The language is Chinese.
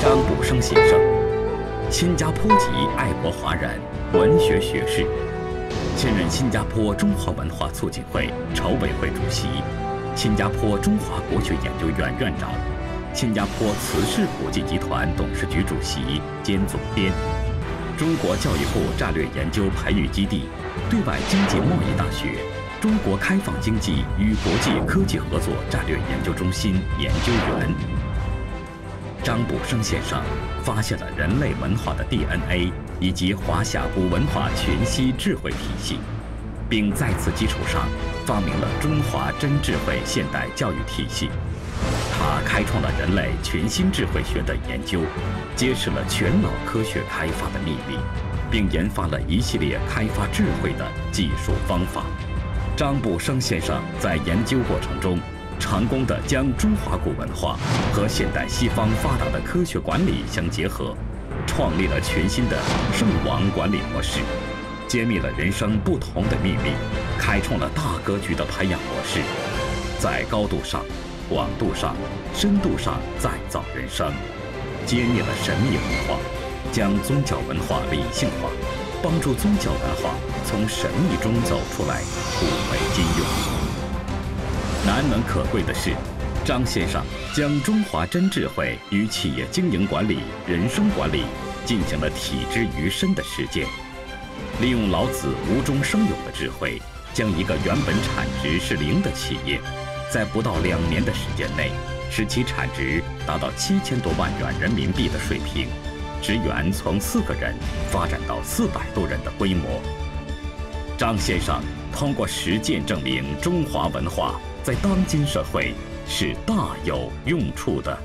张谷生先生新加坡籍爱国华人、文学学士，现任新加坡中华文化促进会筹委会主席，新加坡中华国学研究院院长，新加坡慈氏国际集团董事局主席兼总编，中国教育部战略研究培育基地、对外经济贸易大学、中国开放经济与国际科技合作战略研究中心研究员。张卜生先生发现了人类文化的 DNA 以及华夏古文化全息智慧体系，并在此基础上发明了中华真智慧现代教育体系。他开创了人类全新智慧学的研究，揭示了全脑科学开发的秘密，并研发了一系列开发智慧的技术方法。张卜生先生在研究过程中。成功的将中华古文化和现代西方发达的科学管理相结合，创立了全新的圣王管理模式，揭秘了人生不同的秘密，开创了大格局的培养模式，在高度上、广度上、深度上再造人生，揭秘了神秘文化，将宗教文化理性化，帮助宗教文化从神秘中走出来，古为今用。难能可贵的是，张先生将中华真智慧与企业经营管理、人生管理进行了体之于身的实践，利用老子无中生有的智慧，将一个原本产值是零的企业，在不到两年的时间内，使其产值达到七千多万元人民币的水平，职员从四个人发展到四百多人的规模。张先生通过实践证明，中华文化。在当今社会是大有用处的。